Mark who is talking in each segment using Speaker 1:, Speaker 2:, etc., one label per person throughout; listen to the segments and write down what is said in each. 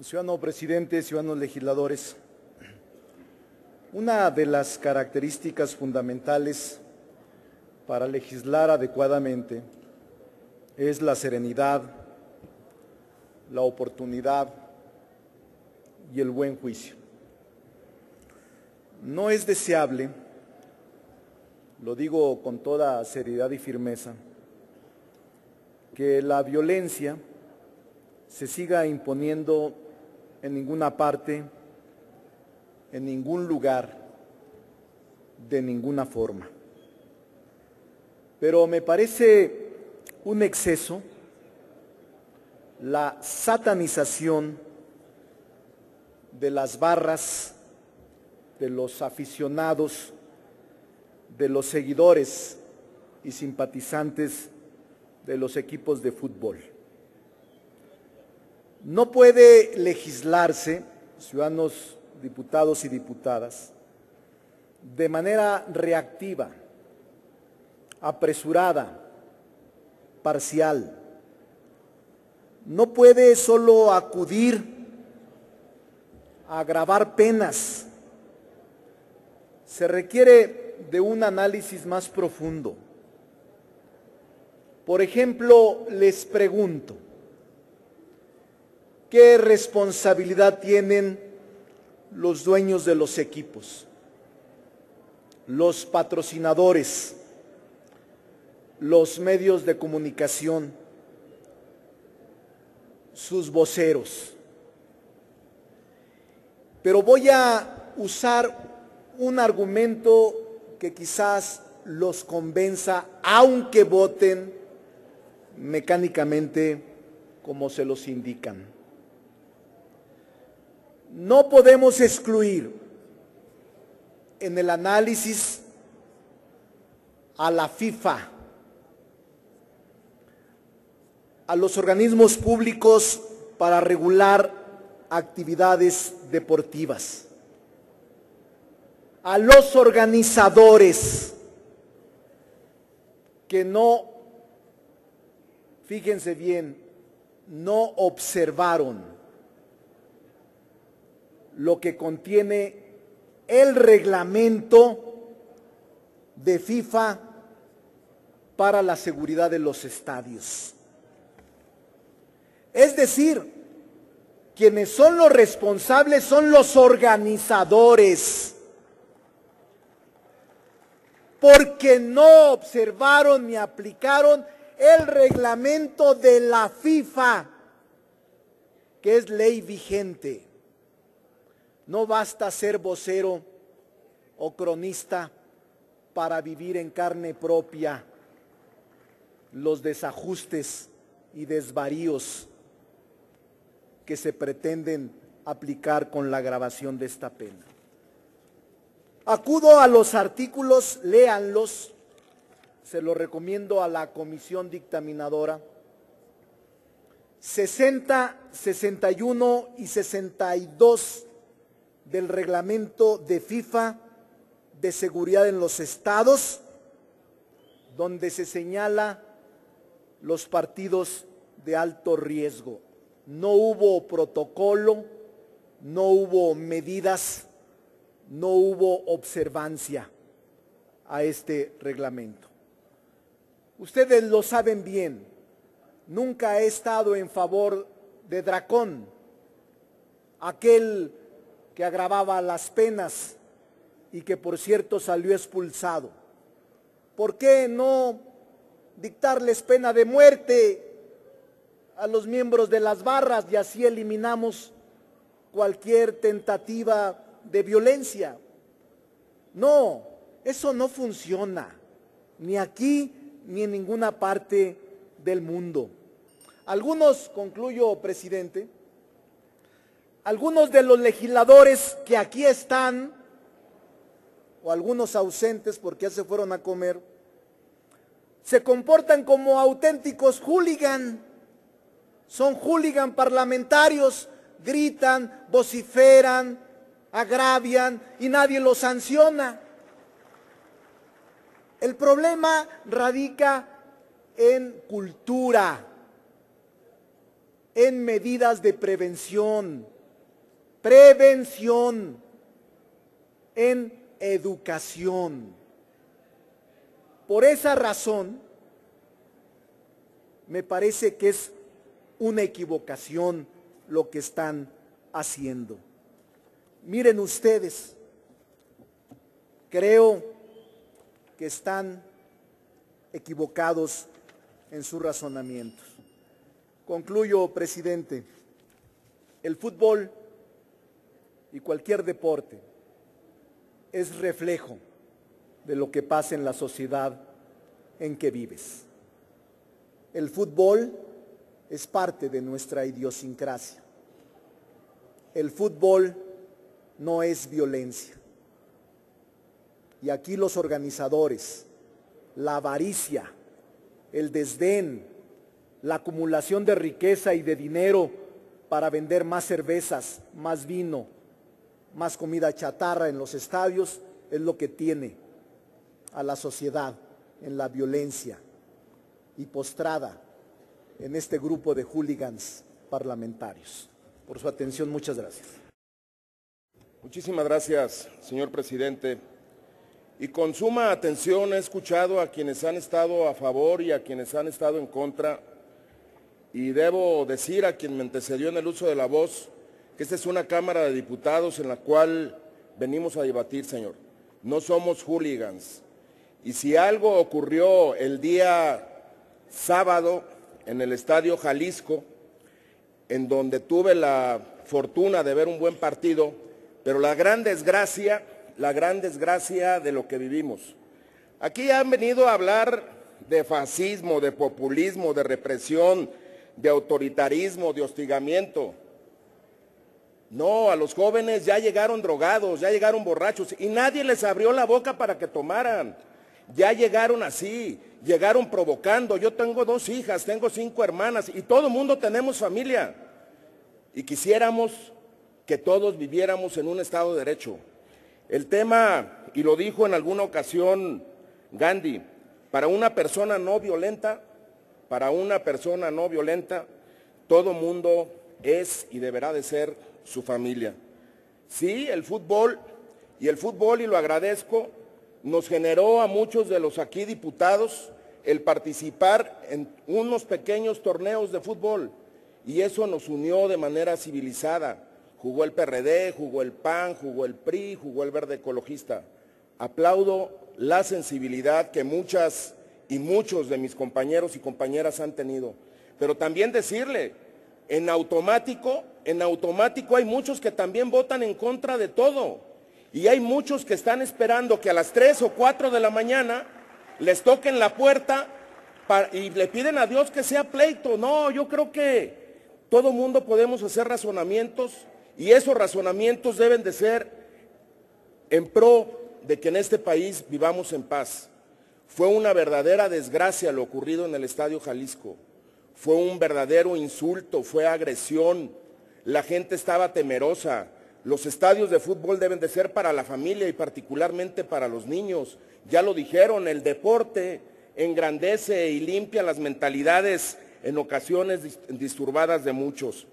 Speaker 1: Ciudadano presidente, ciudadanos legisladores, una de las características fundamentales para legislar adecuadamente es la serenidad, la oportunidad y el buen juicio. No es deseable, lo digo con toda seriedad y firmeza, que la violencia se siga imponiendo en ninguna parte, en ningún lugar, de ninguna forma. Pero me parece un exceso la satanización de las barras, de los aficionados, de los seguidores y simpatizantes de los equipos de fútbol. No puede legislarse, ciudadanos diputados y diputadas, de manera reactiva, apresurada, parcial. No puede solo acudir a agravar penas. Se requiere de un análisis más profundo. Por ejemplo, les pregunto, ¿Qué responsabilidad tienen los dueños de los equipos, los patrocinadores, los medios de comunicación, sus voceros? Pero voy a usar un argumento que quizás los convenza, aunque voten mecánicamente como se los indican no podemos excluir en el análisis a la FIFA, a los organismos públicos para regular actividades deportivas, a los organizadores que no, fíjense bien, no observaron lo que contiene el reglamento de FIFA para la seguridad de los estadios. Es decir, quienes son los responsables son los organizadores, porque no observaron ni aplicaron el reglamento de la FIFA, que es ley vigente. No basta ser vocero o cronista para vivir en carne propia los desajustes y desvaríos que se pretenden aplicar con la grabación de esta pena. Acudo a los artículos, léanlos, se los recomiendo a la comisión dictaminadora, 60, 61 y 62 del reglamento de FIFA de seguridad en los estados, donde se señala los partidos de alto riesgo. No hubo protocolo, no hubo medidas, no hubo observancia a este reglamento. Ustedes lo saben bien, nunca he estado en favor de Dracón, aquel que agravaba las penas y que por cierto salió expulsado. ¿Por qué no dictarles pena de muerte a los miembros de las barras y así eliminamos cualquier tentativa de violencia? No, eso no funciona, ni aquí ni en ninguna parte del mundo. Algunos, concluyo, presidente, algunos de los legisladores que aquí están, o algunos ausentes porque ya se fueron a comer, se comportan como auténticos hooligan. Son hooligan parlamentarios, gritan, vociferan, agravian y nadie los sanciona. El problema radica en cultura, en medidas de prevención, prevención, en educación. Por esa razón, me parece que es una equivocación lo que están haciendo. Miren ustedes, creo que están equivocados en sus razonamientos. Concluyo, presidente. El fútbol y cualquier deporte es reflejo de lo que pasa en la sociedad en que vives. El fútbol es parte de nuestra idiosincrasia. El fútbol no es violencia. Y aquí los organizadores, la avaricia, el desdén, la acumulación de riqueza y de dinero para vender más cervezas, más vino, más comida chatarra en los estadios, es lo que tiene a la sociedad en la violencia y postrada en este grupo de hooligans parlamentarios. Por su atención, muchas gracias.
Speaker 2: Muchísimas gracias, señor presidente. Y con suma atención he escuchado a quienes han estado a favor y a quienes han estado en contra. Y debo decir a quien me antecedió en el uso de la voz que esta es una Cámara de Diputados en la cual venimos a debatir, señor. No somos hooligans. Y si algo ocurrió el día sábado en el Estadio Jalisco, en donde tuve la fortuna de ver un buen partido, pero la gran desgracia la gran desgracia de lo que vivimos. Aquí han venido a hablar de fascismo, de populismo, de represión, de autoritarismo, de hostigamiento. No, a los jóvenes ya llegaron drogados, ya llegaron borrachos y nadie les abrió la boca para que tomaran. Ya llegaron así, llegaron provocando. Yo tengo dos hijas, tengo cinco hermanas y todo el mundo tenemos familia. Y quisiéramos que todos viviéramos en un Estado de Derecho. El tema, y lo dijo en alguna ocasión Gandhi, para una persona no violenta, para una persona no violenta, todo mundo es y deberá de ser su familia. Sí, el fútbol, y el fútbol, y lo agradezco, nos generó a muchos de los aquí diputados el participar en unos pequeños torneos de fútbol, y eso nos unió de manera civilizada. Jugó el PRD, jugó el PAN, jugó el PRI, jugó el Verde Ecologista. Aplaudo la sensibilidad que muchas y muchos de mis compañeros y compañeras han tenido. Pero también decirle, en automático, en automático hay muchos que también votan en contra de todo. Y hay muchos que están esperando que a las 3 o 4 de la mañana les toquen la puerta y le piden a Dios que sea pleito. No, yo creo que todo mundo podemos hacer razonamientos y esos razonamientos deben de ser en pro de que en este país vivamos en paz. Fue una verdadera desgracia lo ocurrido en el Estadio Jalisco. Fue un verdadero insulto, fue agresión. La gente estaba temerosa. Los estadios de fútbol deben de ser para la familia y particularmente para los niños. Ya lo dijeron, el deporte engrandece y limpia las mentalidades en ocasiones disturbadas de muchos.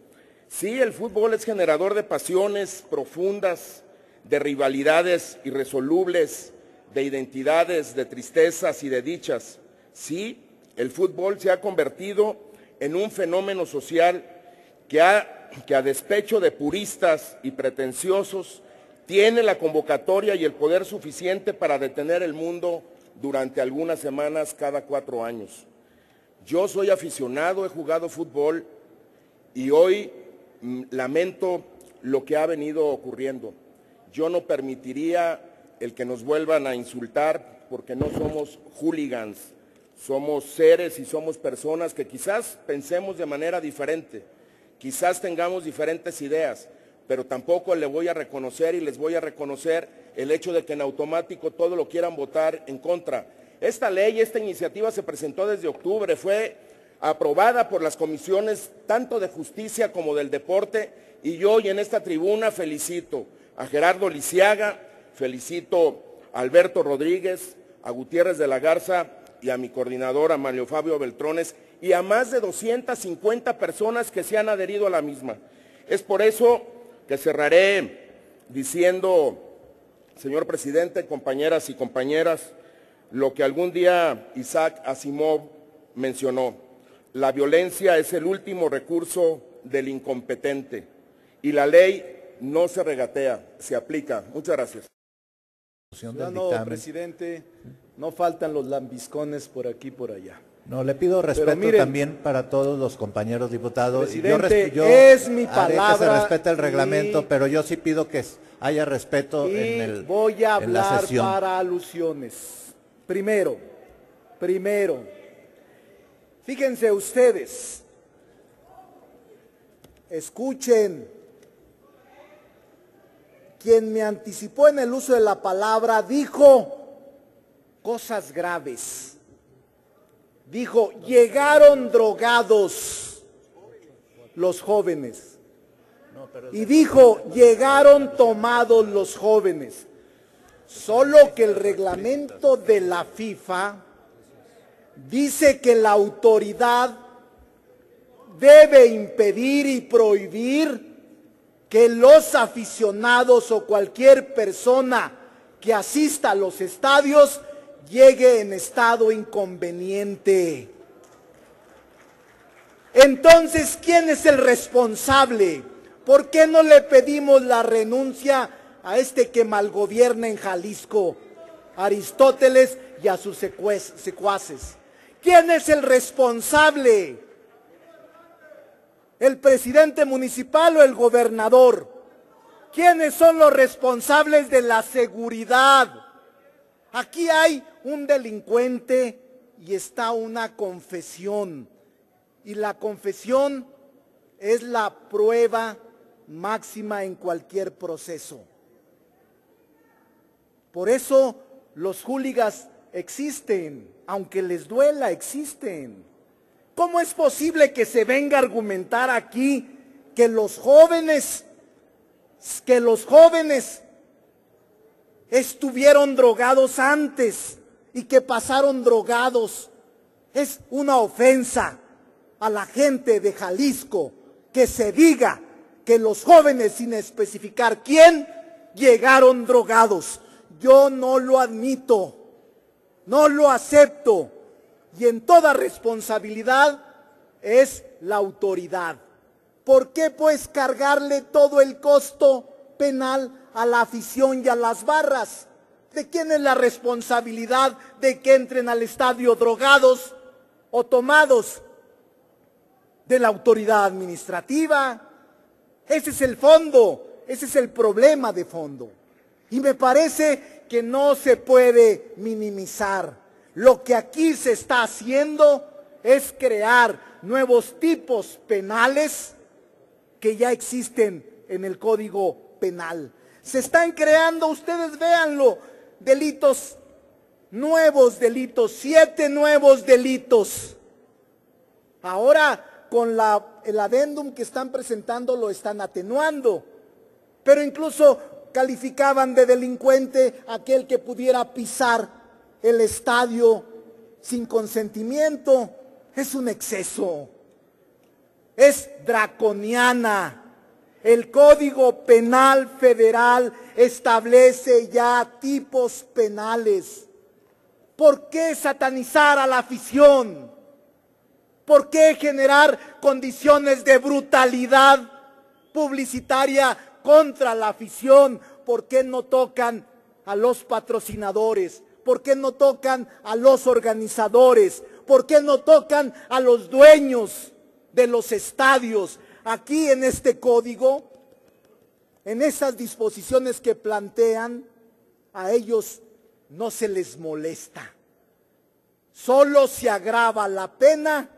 Speaker 2: Sí, el fútbol es generador de pasiones profundas, de rivalidades irresolubles, de identidades, de tristezas y de dichas. Sí, el fútbol se ha convertido en un fenómeno social que, a despecho de puristas y pretenciosos tiene la convocatoria y el poder suficiente para detener el mundo durante algunas semanas cada cuatro años. Yo soy aficionado, he jugado fútbol y hoy Mm, lamento lo que ha venido ocurriendo. Yo no permitiría el que nos vuelvan a insultar porque no somos hooligans, somos seres y somos personas que quizás pensemos de manera diferente, quizás tengamos diferentes ideas, pero tampoco le voy a reconocer y les voy a reconocer el hecho de que en automático todo lo quieran votar en contra. Esta ley, esta iniciativa se presentó desde octubre, fue aprobada por las comisiones tanto de justicia como del deporte y yo hoy en esta tribuna felicito a Gerardo Lisiaga, felicito a Alberto Rodríguez, a Gutiérrez de la Garza y a mi coordinador, a Mario Fabio Beltrones y a más de 250 personas que se han adherido a la misma. Es por eso que cerraré diciendo, señor presidente, compañeras y compañeras, lo que algún día Isaac Asimov mencionó. La violencia es el último recurso del incompetente y la ley no se regatea, se aplica. Muchas gracias.
Speaker 1: No, presidente, no faltan los lambiscones por aquí y por allá.
Speaker 3: No, le pido respeto también para todos los compañeros diputados.
Speaker 1: Presidente, yo, es mi palabra.
Speaker 3: Que se respete el reglamento, pero yo sí pido que haya respeto en el
Speaker 1: voy a hablar para alusiones. Primero, primero, fíjense ustedes, escuchen, quien me anticipó en el uso de la palabra dijo cosas graves dijo, llegaron drogados los jóvenes. Y dijo, llegaron tomados los jóvenes. Solo que el reglamento de la FIFA dice que la autoridad debe impedir y prohibir que los aficionados o cualquier persona que asista a los estadios llegue en estado inconveniente. Entonces, ¿quién es el responsable? ¿Por qué no le pedimos la renuncia a este que malgobierna en Jalisco, Aristóteles y a sus secuaces? ¿Quién es el responsable? ¿El presidente municipal o el gobernador? ¿Quiénes son los responsables de la seguridad? Aquí hay un delincuente y está una confesión. Y la confesión es la prueba máxima en cualquier proceso. Por eso los hooligans existen, aunque les duela, existen. ¿Cómo es posible que se venga a argumentar aquí que los jóvenes, que los jóvenes estuvieron drogados antes y que pasaron drogados. Es una ofensa a la gente de Jalisco que se diga que los jóvenes, sin especificar quién, llegaron drogados. Yo no lo admito, no lo acepto. Y en toda responsabilidad es la autoridad. ¿Por qué pues cargarle todo el costo penal a la afición y a las barras. ¿De quién es la responsabilidad de que entren al estadio drogados o tomados? De la autoridad administrativa. Ese es el fondo, ese es el problema de fondo. Y me parece que no se puede minimizar. Lo que aquí se está haciendo es crear nuevos tipos penales que ya existen en el Código Penal. Se están creando, ustedes véanlo, delitos nuevos delitos, siete nuevos delitos. Ahora con la, el adendum que están presentando lo están atenuando, pero incluso calificaban de delincuente aquel que pudiera pisar el estadio sin consentimiento. Es un exceso, es draconiana el Código Penal Federal establece ya tipos penales. ¿Por qué satanizar a la afición? ¿Por qué generar condiciones de brutalidad publicitaria contra la afición? ¿Por qué no tocan a los patrocinadores? ¿Por qué no tocan a los organizadores? ¿Por qué no tocan a los dueños de los estadios? Aquí en este código, en esas disposiciones que plantean, a ellos no se les molesta. Solo se agrava la pena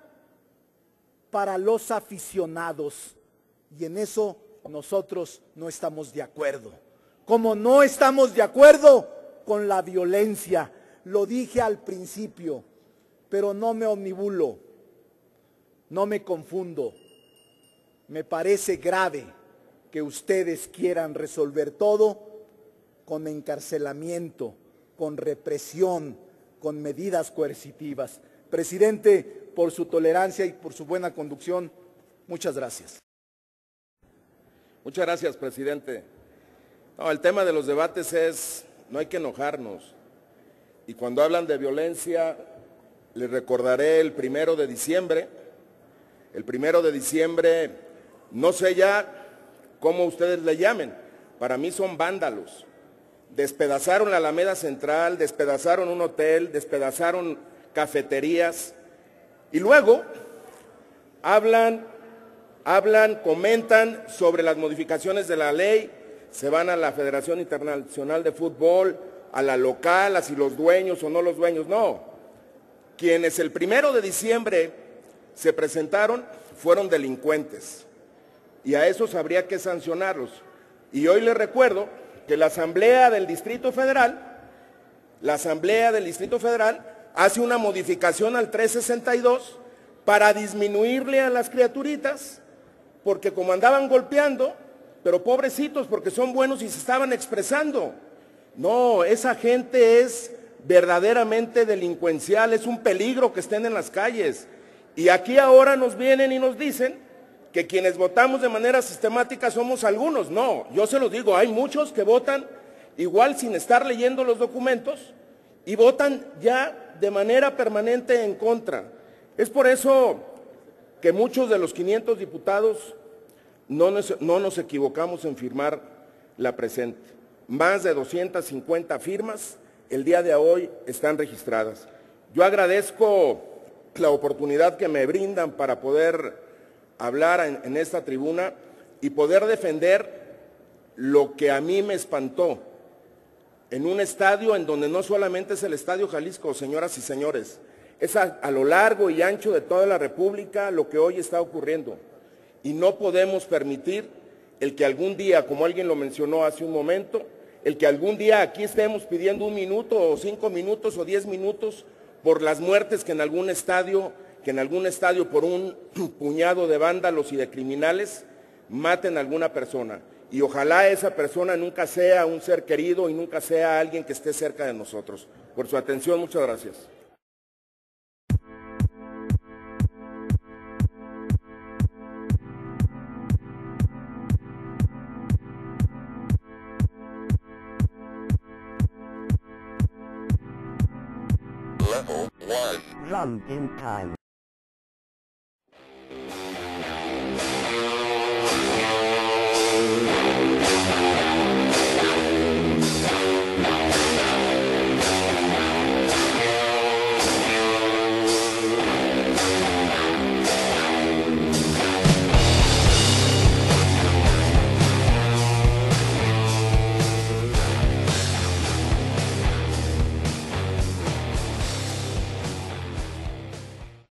Speaker 1: para los aficionados. Y en eso nosotros no estamos de acuerdo. Como no estamos de acuerdo con la violencia, lo dije al principio, pero no me omnibulo, no me confundo. Me parece grave que ustedes quieran resolver todo con encarcelamiento, con represión, con medidas coercitivas. Presidente, por su tolerancia y por su buena conducción. Muchas gracias.
Speaker 2: Muchas gracias, presidente. El tema de los debates es, no hay que enojarnos. Y cuando hablan de violencia, les recordaré el primero de diciembre. El primero de diciembre, no sé ya cómo ustedes le llamen, para mí son vándalos. Despedazaron la Alameda Central, despedazaron un hotel, despedazaron cafeterías. Y luego hablan, hablan, comentan sobre las modificaciones de la ley, se van a la Federación Internacional de Fútbol, a la local, a si los dueños o no los dueños, no. Quienes el primero de diciembre se presentaron fueron delincuentes y a esos habría que sancionarlos. Y hoy les recuerdo que la Asamblea del Distrito Federal, la Asamblea del Distrito Federal hace una modificación al 362 para disminuirle a las criaturitas, porque como andaban golpeando, pero pobrecitos porque son buenos y se estaban expresando. No, esa gente es verdaderamente delincuencial, es un peligro que estén en las calles. Y aquí ahora nos vienen y nos dicen que quienes votamos de manera sistemática somos algunos. No, yo se los digo, hay muchos que votan igual sin estar leyendo los documentos y votan ya de manera permanente en contra. Es por eso que muchos de los 500 diputados no nos, no nos equivocamos en firmar la presente. Más de 250 firmas el día de hoy están registradas. Yo agradezco la oportunidad que me brindan para poder hablar en, esta tribuna y poder defender lo que a mí me espantó en un estadio en donde no solamente es el Estadio Jalisco, señoras y señores, es a, a, lo largo y ancho de toda la República lo que hoy está ocurriendo. Y no podemos permitir el que algún día, como alguien lo mencionó hace un momento, el que algún día aquí estemos pidiendo un minuto o cinco minutos o diez minutos por las muertes que en algún estadio que en algún estadio por un puñado de vándalos y de criminales maten a alguna persona. Y ojalá esa persona nunca sea un ser querido y nunca sea alguien que esté cerca de nosotros. Por su atención, muchas gracias.
Speaker 4: Level 1. Run in time.